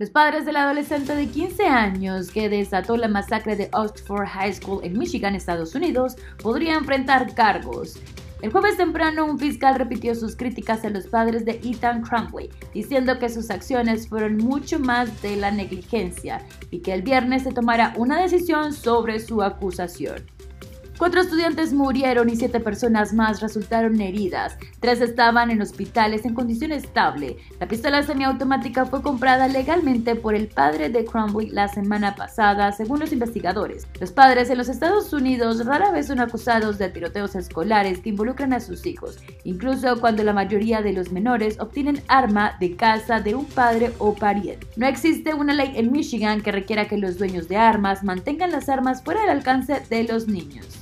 Los padres del adolescente de 15 años que desató la masacre de Oxford High School en Michigan, Estados Unidos, podrían enfrentar cargos. El jueves temprano, un fiscal repitió sus críticas a los padres de Ethan Crumley, diciendo que sus acciones fueron mucho más de la negligencia y que el viernes se tomará una decisión sobre su acusación. Cuatro estudiantes murieron y siete personas más resultaron heridas. Tres estaban en hospitales en condición estable. La pistola semiautomática fue comprada legalmente por el padre de Cromwell la semana pasada, según los investigadores. Los padres en los Estados Unidos rara vez son acusados de tiroteos escolares que involucran a sus hijos, incluso cuando la mayoría de los menores obtienen arma de casa de un padre o pariente. No existe una ley en Michigan que requiera que los dueños de armas mantengan las armas fuera del alcance de los niños.